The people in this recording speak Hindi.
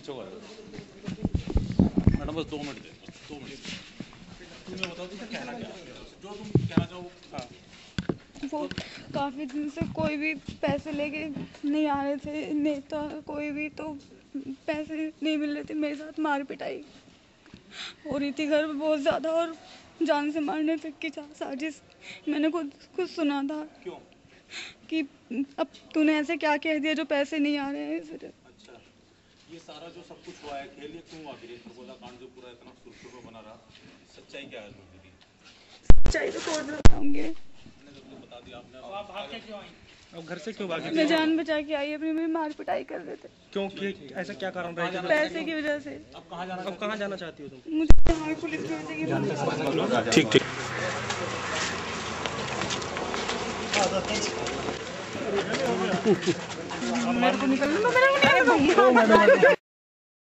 पीछे हो मैडम बस दो मिनट दे दो मिनट तुम्हें बताओ तुम कहना क्या जो तुम कहना चाहो हाँ वो काफ़ी दिन से कोई भी पैसे लेके नहीं आ रहे थे नेता कोई भी तो पैसे नहीं मिल रहे थे मेरे साथ मार पिटाई। हो रही थी घर में बहुत ज़्यादा और जान से मारने तक की साजिश मैंने खुद कुछ सुना था। क्यों? कि अब तूने ऐसे क्या कह दिया जो पैसे नहीं आ रहे हैं? अच्छा ये सारा जो सब कुछ हुआ है खेल ये क्यों हुआ? वीरेंद्र बोला कांड जो पूरा इतना सुर्खियों में बना रहा सच्चाई क्या है दीदी चाहिए तो कोर्ट में बताऊँगे बता दिया आपने। अब घर से क्यों भागी? मैं जान बचा के आई अपनी मेरी मार पिटाई कर रहे थे। क्यों कि ऐसा क्या कारण रहा पैसे की वजह से। अब कहाँ जाना अब कहाँ जाना चाहती हो तुम? मुझे यहाँ पुलिस की वजह ठीक ठीक। मेरे को निकलना मेरे को नहीं no, no, no, no.